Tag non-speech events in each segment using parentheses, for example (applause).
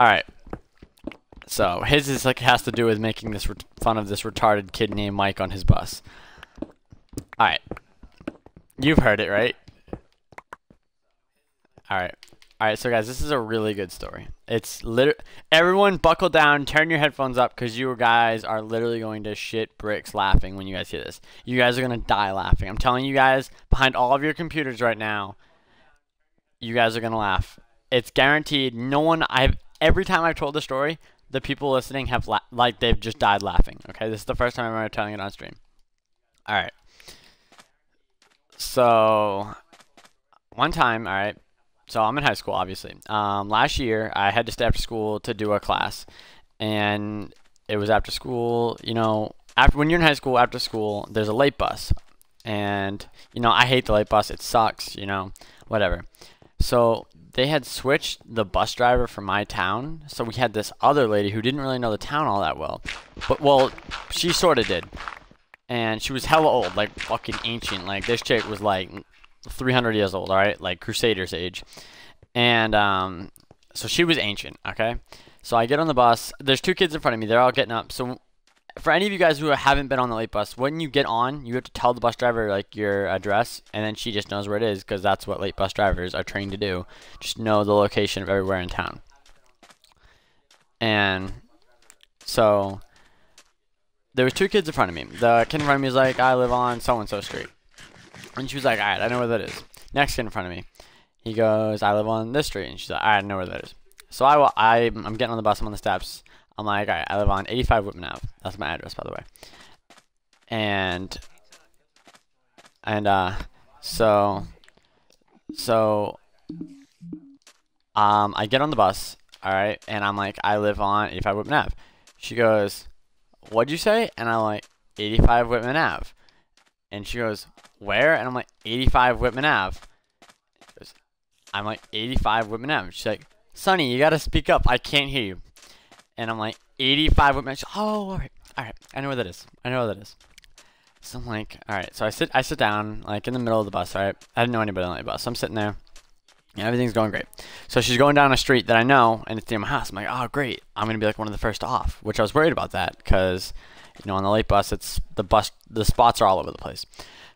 All right. So his is like has to do with making this fun of this retarded kid named Mike on his bus. All right. You've heard it, right? All right. All right, so guys, this is a really good story. It's literally everyone buckle down, turn your headphones up cuz you guys are literally going to shit bricks laughing when you guys hear this. You guys are going to die laughing. I'm telling you guys, behind all of your computers right now, you guys are going to laugh. It's guaranteed. No one I've every time I've told the story, the people listening have la- like they've just died laughing. Okay? This is the first time I'm ever telling it on stream. All right. So one time, all right, so I'm in high school, obviously. Um, last year, I had to stay after school to do a class, and it was after school. You know, after when you're in high school, after school, there's a late bus, and you know I hate the late bus. It sucks. You know, whatever. So they had switched the bus driver from my town, so we had this other lady who didn't really know the town all that well, but well, she sort of did, and she was hella old, like fucking ancient. Like this chick was like 300 years old, all right, like Crusaders age, and um, so she was ancient. Okay, so I get on the bus. There's two kids in front of me. They're all getting up. So for any of you guys who haven't been on the late bus, when you get on, you have to tell the bus driver like your address, and then she just knows where it is because that's what late bus drivers are trained to do. Just know the location of everywhere in town. And so there was two kids in front of me. The kid in front of me was like, "I live on so and so street." And she was like, all right, I know where that is. Next kid in front of me. He goes, I live on this street. And she's like, all right, I know where that is. So I, I, I'm getting on the bus. I'm on the steps. I'm like, all right, I live on 85 Whitman Ave. That's my address, by the way. And, and, uh, so, so, um, I get on the bus, all right, and I'm like, I live on 85 Whitman Ave. She goes, what'd you say? And I'm like, 85 Whitman Ave. And she goes, where? And I'm like, 85 Whitman Ave. Goes, I'm like, 85 Whitman Ave. She's like, Sonny, you gotta speak up. I can't hear you. And I'm like, 85 Whitman. She's, oh, all right, all right. I know where that is. I know where that is. So I'm like, all right. So I sit, I sit down, like in the middle of the bus. All right. I didn't know anybody on the bus. So I'm sitting there. And everything's going great. So she's going down a street that I know, and it's near my house. I'm like, oh, great. I'm gonna be like one of the first off, which I was worried about that because, you know, on the late bus, it's the bus, the spots are all over the place.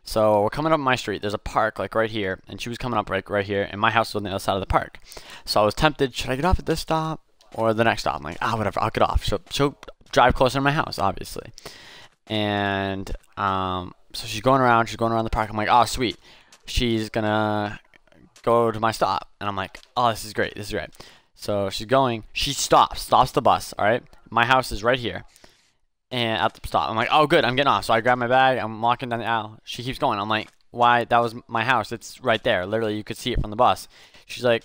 So we're coming up my street. There's a park like right here, and she was coming up right right here, and my house was on the other side of the park. So I was tempted. Should I get off at this stop or the next stop? I'm like, ah, whatever. I'll get off. So she'll drive closer to my house, obviously. And um, so she's going around. She's going around the park. I'm like, oh, sweet. She's gonna go to my stop, and I'm like, oh, this is great. This is great. So she's going. She stops. Stops the bus. All right. My house is right here and at the stop. I'm like, oh, good, I'm getting off. So I grab my bag. I'm walking down the aisle. She keeps going. I'm like, why? That was my house. It's right there. Literally, you could see it from the bus. She's like,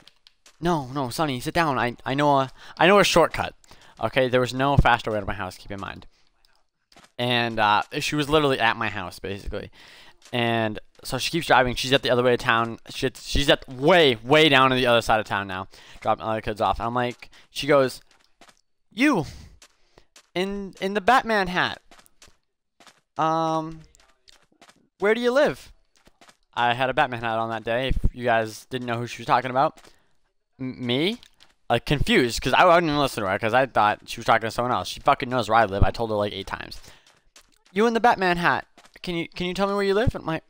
no, no, Sonny, sit down. I, I know a, I know a shortcut. Okay, there was no faster way to my house. Keep in mind. And uh, she was literally at my house, basically. And so she keeps driving. She's at the other way of town. She, she's at way, way down on the other side of town now, dropping other kids off. And I'm like, she goes, you, in in the Batman hat. Um, where do you live? I had a Batman hat on that day. If you guys didn't know who she was talking about, me, like confused because I wouldn't even listen to her because I thought she was talking to someone else. She fucking knows where I live. I told her like eight times. You in the Batman hat? Can you can you tell me where you live? And my,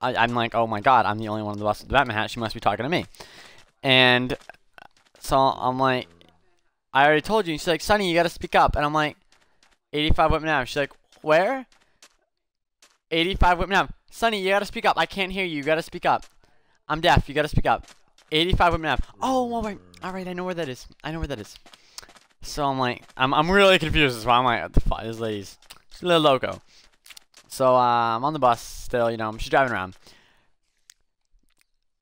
I, am like, oh my god, I'm the only one in the bus with the Batman hat. She must be talking to me. And so I'm like, I already told you. she's like, Sonny, you gotta speak up. And I'm like, 85 Whitman Ave. She's like, where? 85 Whitman Ave. Sonny, you gotta speak up. I can't hear you. You gotta speak up. I'm deaf. You gotta speak up. 85 Whitman Ave. Oh, all right. All right, I know where that is. I know where that is. So I'm like, I'm, I'm really confused. Why I'm like, what the fuck? This lady's a little loco. So uh, I'm on the bus still, you know, she's driving around.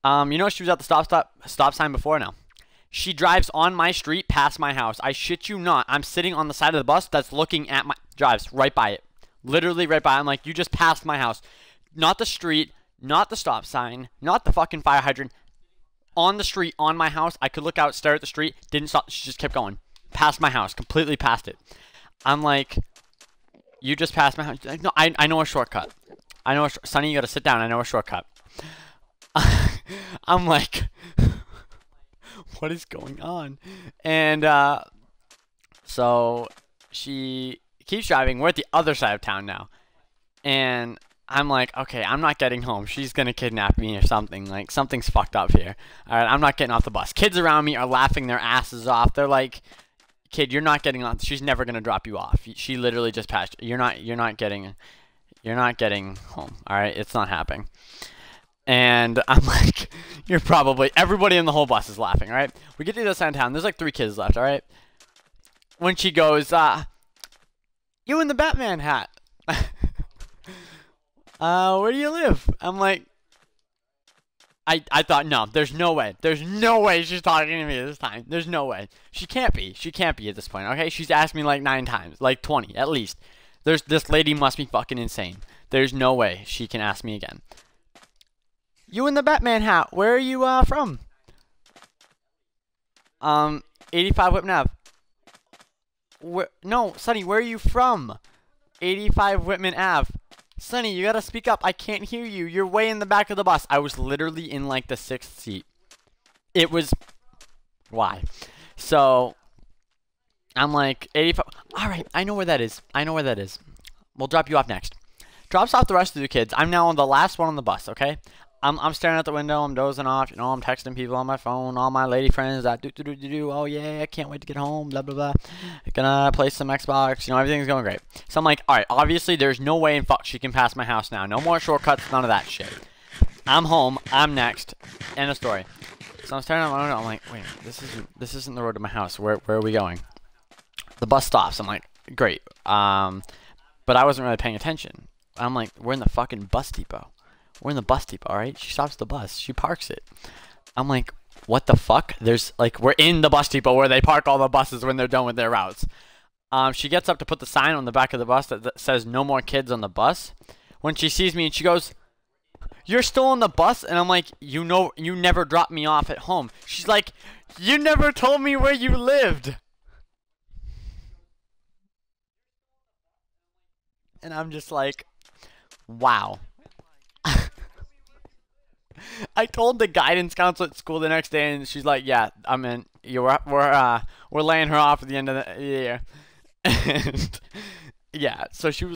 Um, you know, she was at the stop stop stop sign before now. She drives on my street past my house. I shit you not. I'm sitting on the side of the bus that's looking at my drives right by it. Literally right by. I'm like, you just passed my house. Not the street, not the stop sign, not the fucking fire hydrant. On the street, on my house. I could look out, stare at the street. Didn't stop. She just kept going. Past my house. Completely past it. I'm like, you just passed my house. No, I, I know a shortcut. I know a sh Sonny, you gotta sit down. I know a shortcut. (laughs) I'm like, (laughs) what is going on? And uh, so she keeps driving. We're at the other side of town now. And I'm like, okay, I'm not getting home. She's gonna kidnap me or something. Like something's fucked up here. All right, I'm not getting off the bus. Kids around me are laughing their asses off. They're like, kid, you're not getting on. She's never gonna drop you off. She literally just passed. You're not. You're not getting. You're not getting home. All right, it's not happening. And (laughs) I'm like, you're probably everybody in the whole bus is laughing. All right, we get to the of town. There's like three kids left. All right. When she goes, uh, you in the Batman hat. (laughs) uh, where do you live? I'm like, I, I thought, no, there's no way. There's no way she's talking to me this time. There's no way. She can't be. She can't be at this point, okay? She's asked me like nine times, like 20 at least. There's This lady must be fucking insane. There's no way she can ask me again. You in the Batman hat. Where are you uh, from? Um, 85 Whitman Ave. Where, no, Sonny, where are you from? 85 Whitman Ave. Sonny, you gotta speak up. I can't hear you. You're way in the back of the bus. I was literally in like the sixth seat. It was. Why? So. I'm like, 85. Alright, I know where that is. I know where that is. We'll drop you off next. Drops off the rest of the kids. I'm now on the last one on the bus, okay? I'm, I'm staring out the window. I'm dozing off. You know, I'm texting people on my phone. All my lady friends that do do do do do. Oh yeah, I can't wait to get home. Blah blah blah. Gonna play some Xbox. You know, everything's going great. So I'm like, all right. Obviously, there's no way in fuck she can pass my house now. No more shortcuts. None of that shit. I'm home. I'm next. End of story. So I'm staring out my window. I'm like, wait, this isn't this isn't the road to my house. Where where are we going? The bus stops. I'm like, great. Um, but I wasn't really paying attention. I'm like, we're in the fucking bus depot. We're in the bus depot, alright? She stops the bus. She parks it. I'm like, what the fuck? There's like we're in the bus depot where they park all the buses when they're done with their routes. Um, she gets up to put the sign on the back of the bus that, that says no more kids on the bus. When she sees me and she goes, "You're still on the bus?" And I'm like, "You know, you never dropped me off at home." She's like, "You never told me where you lived." And I'm just like, "Wow." (laughs) I told the guidance counselor at school the next day, and she's like, "Yeah, I mean, you were we're uh we're laying her off at the end of the year." (laughs) and yeah, so she was.